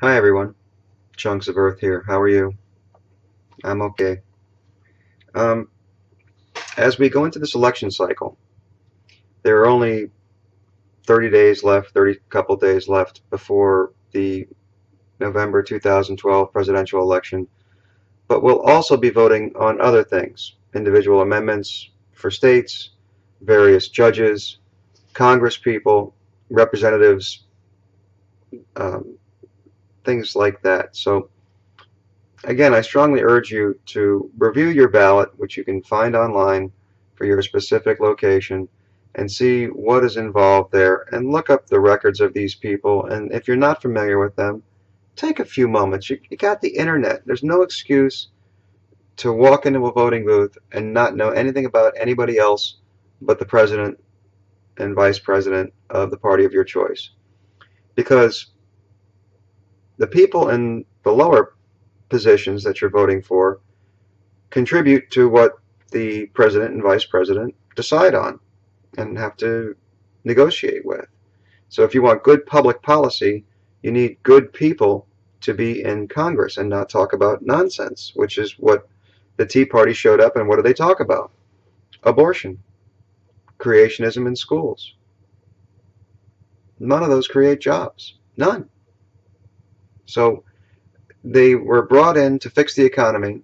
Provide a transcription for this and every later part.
Hi everyone, Chunx of Earth here. How are you? I'm okay. Um, as we go into this election cycle, there are only 30 days left, 30 couple days left before the November 2012 presidential election, but we'll also be voting on other things, individual amendments for states, various judges, Congress people, representatives, um, things like that. So again, I strongly urge you to review your ballot, which you can find online for your specific location, and see what is involved there, and look up the records of these people. And if you're not familiar with them, take a few moments. You, you got the internet. There's no excuse to walk into a voting booth and not know anything about anybody else but the president and vice president of the party of your choice. Because the people in the lower positions that you're voting for contribute to what the president and vice president decide on and have to negotiate with. So if you want good public policy, you need good people to be in Congress and not talk about nonsense, which is what the Tea Party showed up and what do they talk about? Abortion, creationism in schools. None of those create jobs. None. So they were brought in to fix the economy,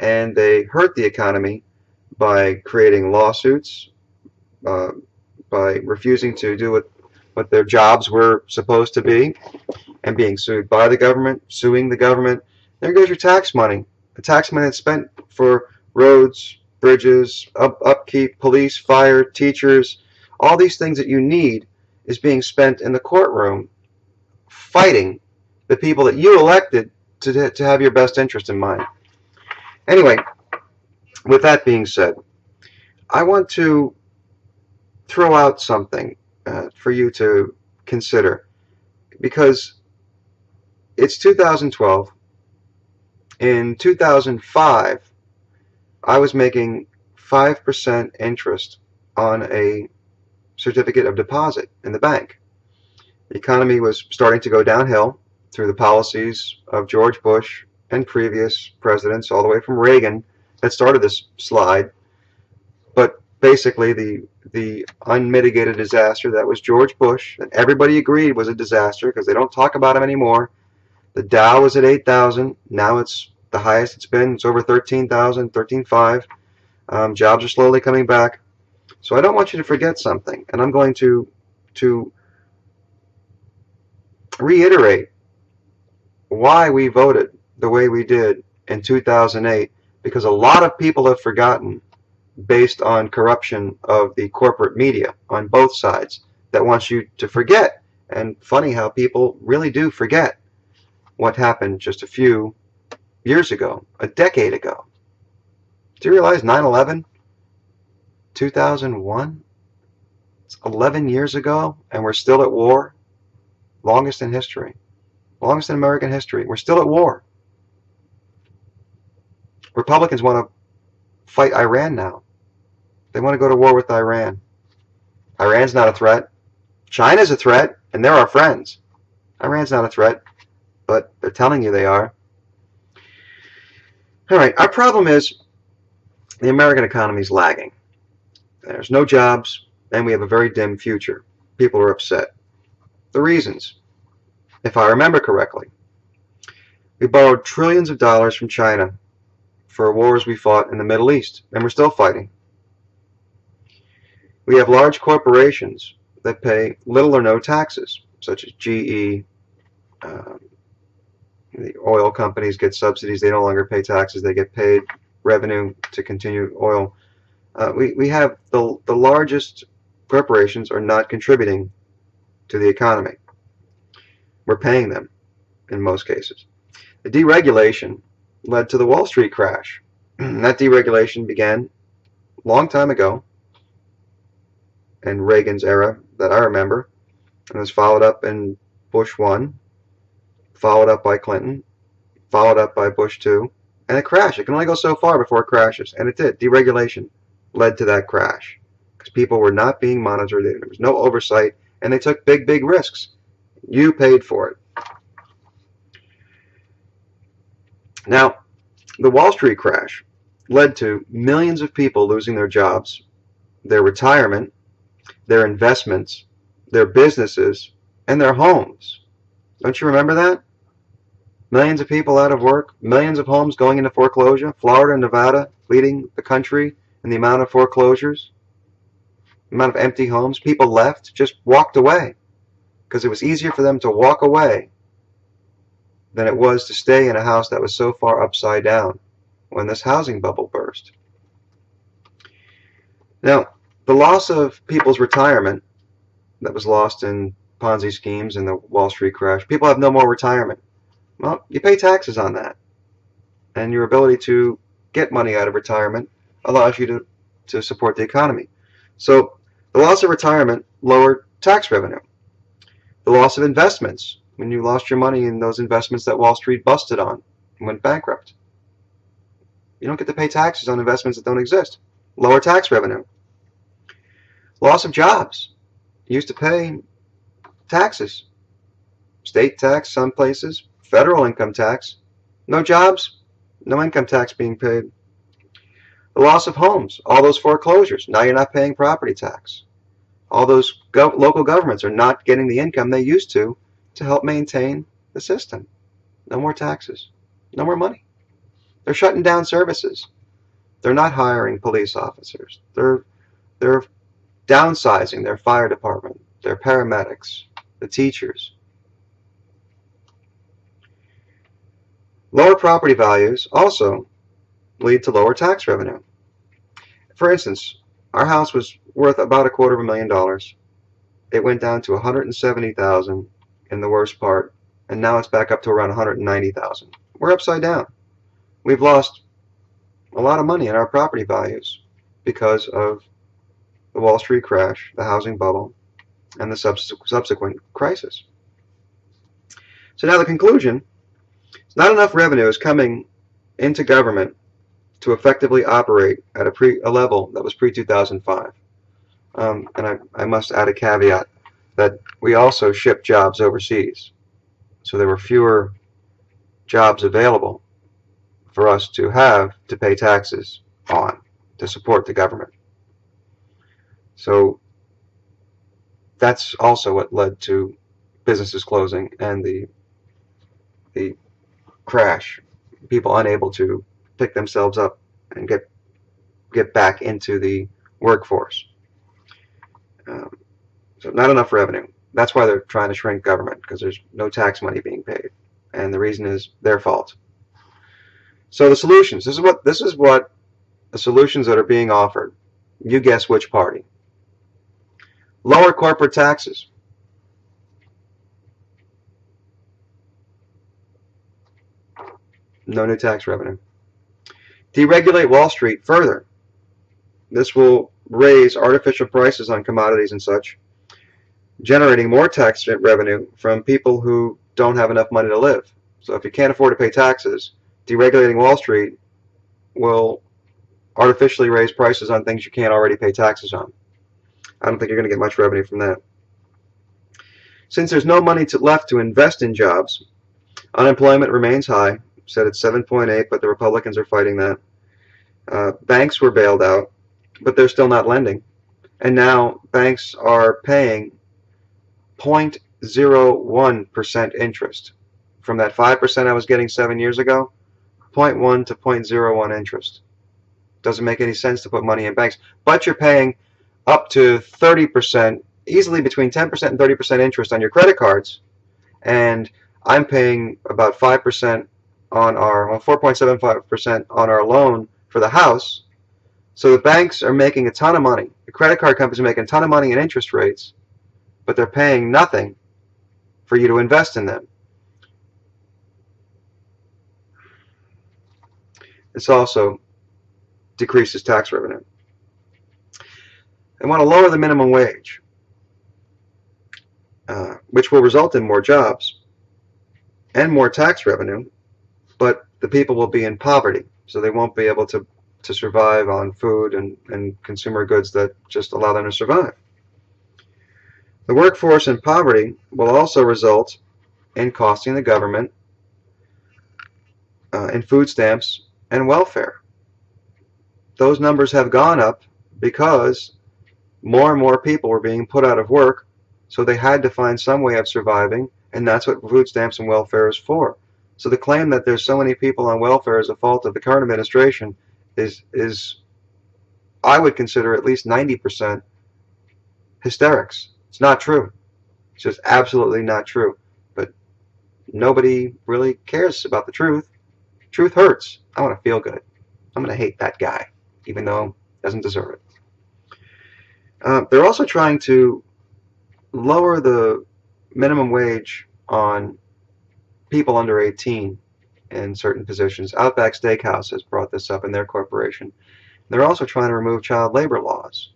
and they hurt the economy by creating lawsuits, uh, by refusing to do what, what their jobs were supposed to be, and being sued by the government, suing the government. There goes your tax money. The tax money that's spent for roads, bridges, up, upkeep, police, fire, teachers, all these things that you need is being spent in the courtroom fighting the people that you elected to, to have your best interest in mind. Anyway, with that being said, I want to throw out something uh, for you to consider because it's 2012. In 2005, I was making 5% interest on a certificate of deposit in the bank. The economy was starting to go downhill through the policies of George Bush and previous presidents, all the way from Reagan, that started this slide. But basically, the the unmitigated disaster that was George Bush, and everybody agreed was a disaster because they don't talk about him anymore. The Dow was at 8,000. Now it's the highest it's been. It's over 13,000, 13.5. Um, jobs are slowly coming back. So I don't want you to forget something, and I'm going to to reiterate why we voted the way we did in 2008 because a lot of people have forgotten based on corruption of the corporate media on both sides that wants you to forget. And funny how people really do forget what happened just a few years ago a decade ago. Do you realize 9-11 2001 it's 11 years ago and we're still at war longest in history longest in American history. We're still at war. Republicans want to fight Iran now. They want to go to war with Iran. Iran's not a threat. China's a threat, and they're our friends. Iran's not a threat, but they're telling you they are. All right, our problem is the American economy is lagging. There's no jobs, and we have a very dim future. People are upset. The reasons if I remember correctly. We borrowed trillions of dollars from China for wars we fought in the Middle East, and we're still fighting. We have large corporations that pay little or no taxes, such as GE. Um, the oil companies get subsidies. They no longer pay taxes. They get paid revenue to continue oil. Uh, we, we have the, the largest corporations are not contributing to the economy. We're paying them in most cases. The deregulation led to the Wall Street crash. that deregulation began a long time ago in Reagan's era that I remember and was followed up in Bush 1, followed up by Clinton, followed up by Bush 2, and it crashed. It can only go so far before it crashes, and it did. Deregulation led to that crash because people were not being monitored. There was no oversight, and they took big, big risks. You paid for it. Now, the Wall Street crash led to millions of people losing their jobs, their retirement, their investments, their businesses, and their homes. Don't you remember that? Millions of people out of work, millions of homes going into foreclosure, Florida and Nevada leading the country in the amount of foreclosures, the amount of empty homes. People left, just walked away because it was easier for them to walk away than it was to stay in a house that was so far upside down when this housing bubble burst. Now, the loss of people's retirement that was lost in Ponzi schemes and the Wall Street crash, people have no more retirement. Well, you pay taxes on that. And your ability to get money out of retirement allows you to, to support the economy. So the loss of retirement lowered tax revenue. The loss of investments, when you lost your money in those investments that Wall Street busted on and went bankrupt. You don't get to pay taxes on investments that don't exist. Lower tax revenue. Loss of jobs. You used to pay taxes. State tax some places, federal income tax. No jobs, no income tax being paid. The loss of homes, all those foreclosures. Now you're not paying property tax. All those gov local governments are not getting the income they used to to help maintain the system. No more taxes. No more money. They're shutting down services. They're not hiring police officers. They're they're downsizing their fire department, their paramedics, the teachers. Lower property values also lead to lower tax revenue. For instance, our house was worth about a quarter of a million dollars. It went down to 170,000 in the worst part, and now it's back up to around 190,000. We're upside down. We've lost a lot of money in our property values because of the Wall Street crash, the housing bubble, and the subsequent crisis. So now the conclusion, not enough revenue is coming into government to effectively operate at a, pre, a level that was pre-2005. Um, and I, I must add a caveat that we also ship jobs overseas. So there were fewer jobs available for us to have to pay taxes on to support the government. So that's also what led to businesses closing and the the crash. People unable to pick themselves up and get get back into the workforce. Um, so not enough revenue. That's why they're trying to shrink government because there's no tax money being paid, and the reason is their fault. So the solutions. This is what this is what the solutions that are being offered. You guess which party. Lower corporate taxes. No new tax revenue. Deregulate Wall Street further. This will raise artificial prices on commodities and such, generating more tax revenue from people who don't have enough money to live. So if you can't afford to pay taxes, deregulating Wall Street will artificially raise prices on things you can't already pay taxes on. I don't think you're going to get much revenue from that. Since there's no money to, left to invest in jobs, unemployment remains high. Said it's 7.8, but the Republicans are fighting that. Uh, banks were bailed out, but they're still not lending. And now banks are paying 0.01% interest. From that 5% I was getting seven years ago, 0.1 to 0.01 interest. Doesn't make any sense to put money in banks. But you're paying up to 30%, easily between 10% and 30% interest on your credit cards. And I'm paying about 5% on our, well, 4.75% on our loan for the house. So the banks are making a ton of money. The credit card companies are making a ton of money in interest rates, but they're paying nothing for you to invest in them. This also decreases tax revenue. They want to lower the minimum wage, uh, which will result in more jobs and more tax revenue, but the people will be in poverty, so they won't be able to, to survive on food and, and consumer goods that just allow them to survive. The workforce in poverty will also result in costing the government uh, in food stamps and welfare. Those numbers have gone up because more and more people were being put out of work, so they had to find some way of surviving, and that's what food stamps and welfare is for. So the claim that there's so many people on welfare is a fault of the current administration is is I would consider at least 90% hysterics. It's not true. It's just absolutely not true. But nobody really cares about the truth. Truth hurts. I want to feel good. I'm going to hate that guy, even though he doesn't deserve it. Uh, they're also trying to lower the minimum wage on people under 18 in certain positions. Outback Steakhouse has brought this up in their corporation. They're also trying to remove child labor laws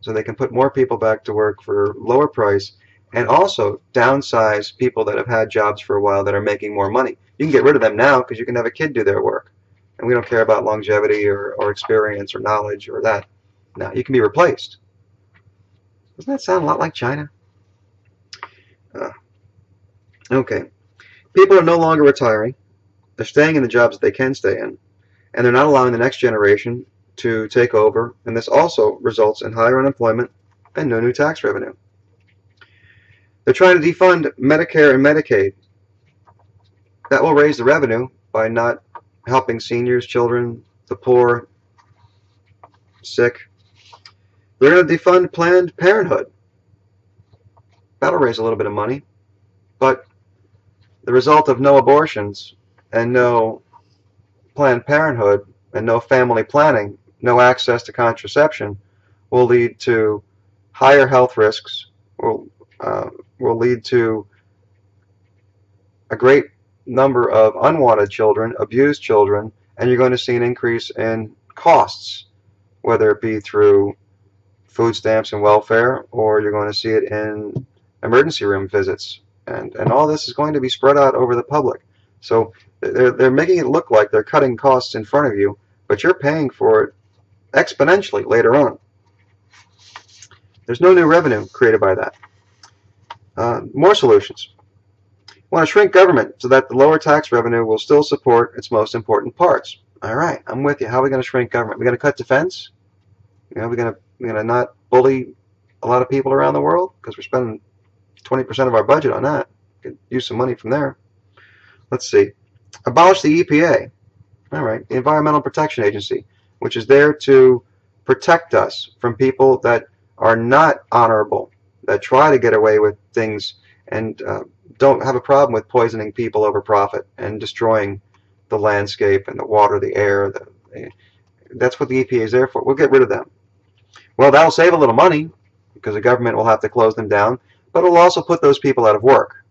so they can put more people back to work for lower price and also downsize people that have had jobs for a while that are making more money. You can get rid of them now because you can have a kid do their work. And we don't care about longevity or, or experience or knowledge or that. Now, you can be replaced. Doesn't that sound a lot like China? Uh, okay. People are no longer retiring. They're staying in the jobs that they can stay in. And they're not allowing the next generation to take over. And this also results in higher unemployment and no new tax revenue. They're trying to defund Medicare and Medicaid. That will raise the revenue by not helping seniors, children, the poor, sick. They're going to defund Planned Parenthood. That'll raise a little bit of money. But the result of no abortions and no Planned Parenthood and no family planning, no access to contraception, will lead to higher health risks, will, uh, will lead to a great number of unwanted children, abused children, and you're going to see an increase in costs, whether it be through food stamps and welfare, or you're going to see it in emergency room visits. And, and all this is going to be spread out over the public. So they're, they're making it look like they're cutting costs in front of you, but you're paying for it exponentially later on. There's no new revenue created by that. Uh, more solutions. want to shrink government so that the lower tax revenue will still support its most important parts. All right, I'm with you. How are we going to shrink government? We're going to cut defense? You know, we're going to we're going to not bully a lot of people around the world because we're spending 20% of our budget on that. Could use some money from there. Let's see. Abolish the EPA. All right, the Environmental Protection Agency, which is there to protect us from people that are not honorable, that try to get away with things and uh, don't have a problem with poisoning people over profit and destroying the landscape and the water, the air. The, that's what the EPA is there for. We'll get rid of them. Well, that'll save a little money because the government will have to close them down, but it'll also put those people out of work.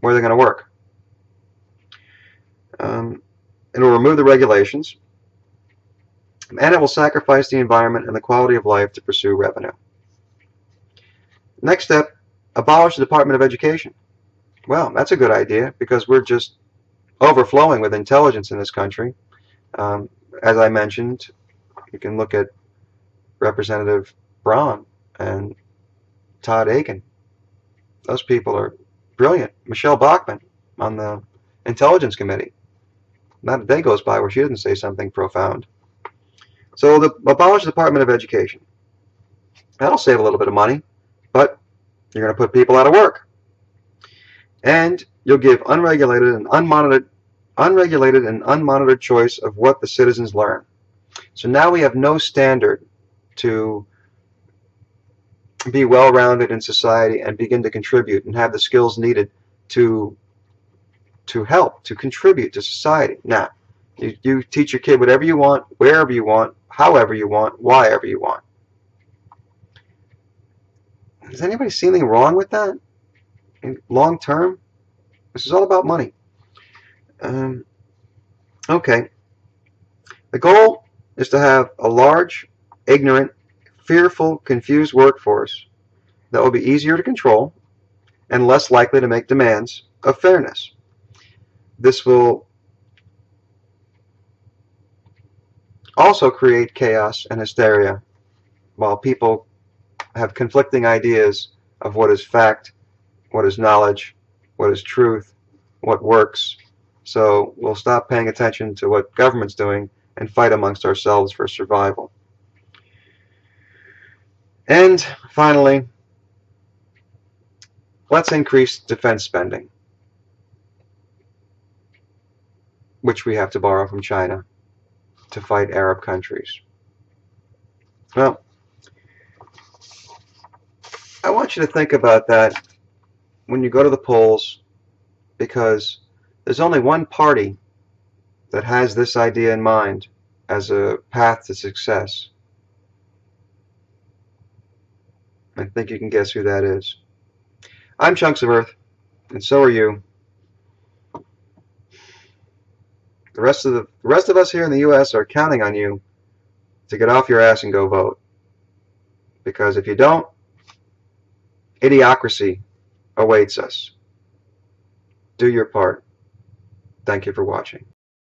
Where are they going to work? Um, it will remove the regulations, and it will sacrifice the environment and the quality of life to pursue revenue. Next step, abolish the Department of Education. Well, that's a good idea because we're just overflowing with intelligence in this country. Um, as I mentioned, you can look at Representative Broun and Todd Akin. Those people are brilliant. Michele Bachmann on the Intelligence Committee. Not a day goes by where she doesn't say something profound. So the abolish the Department of Education. That'll save a little bit of money, but you're going to put people out of work. And you'll give unregulated and unmonitored, unregulated and unmonitored choice of what the citizens learn. So now we have no standard to be well-rounded in society and begin to contribute and have the skills needed to to help, to contribute to society. Now, you, you teach your kid whatever you want, wherever you want, however you want, whyever you want. Does anybody see anything wrong with that? In long term? This is all about money. Um, okay. The goal is to have a large, ignorant, fearful, confused workforce that will be easier to control and less likely to make demands of fairness. This will also create chaos and hysteria while people have conflicting ideas of what is fact, what is knowledge, what is truth, what works, So we'll stop paying attention to what government's doing and fight amongst ourselves for survival. And finally, let's increase defense spending, which we have to borrow from China to fight Arab countries. Well, I want you to think about that when you go to the polls because there's only one party that has this idea in mind as a path to success. I think you can guess who that is. I'm Chunx of Earth, and so are you. The rest of the, the rest of us here in the U.S. are counting on you to get off your ass and go vote. Because if you don't, idiocracy awaits us. Do your part. Thank you for watching.